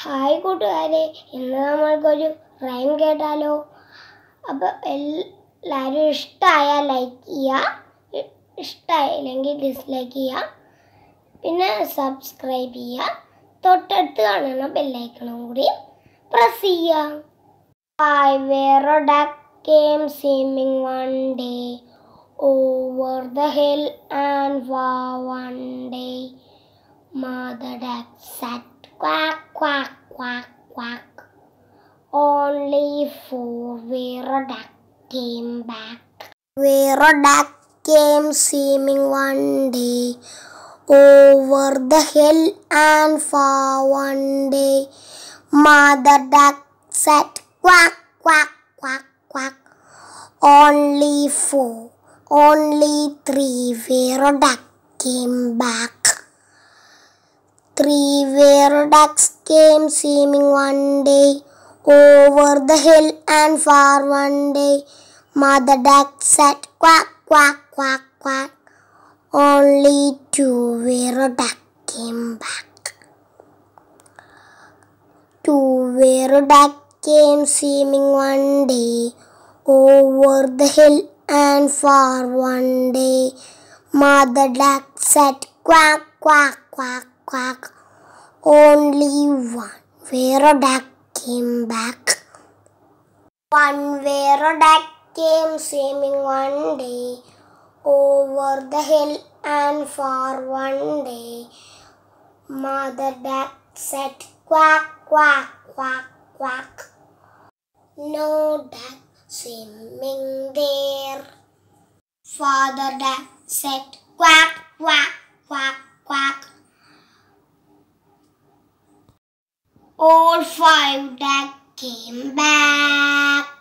Hi കൂട്ടുകാരെ. ഇന്ന് നമ്മൾക്കൊരു റൈം കേട്ടാലോ? അപ്പോൾ എല്ലാവരും ഇഷ്ടമായാൽ ലൈക്ക് ചെയ്യുക ഇഷ്ടമായില്ലെങ്കിൽ ഡിസ്ലൈക്ക് ചെയ്യുക പിന്നെ സബ്സ്ക്രൈബ് ചെയ്യുക തൊട്ടടുത്ത് കാണുന്ന ബെല്ലൈക്കണും കൂടി പ്രസ് ചെയ്യുക a duck came swimming one day over the hill and far one day. Mother duck quack quack quack. Only four were a duck came back. Where a duck came swimming one day over the hill and far one day. Mother duck said quack, quack, quack, quack. Only four, only three were duck came back. Three were ducks came swimming one day over the hill and far one day. Mother duck said quack, quack, quack, quack. Only two were duck came back. Two were duck came swimming one day over the hill and far one day. Mother duck said quack, quack, quack, quack. Only one were duck came back. One were duck came swimming one day over the hill and for one day. Mother duck said quack, quack, quack, quack. No duck swimming there. Father duck said quack, quack, quack, quack. all five that came back.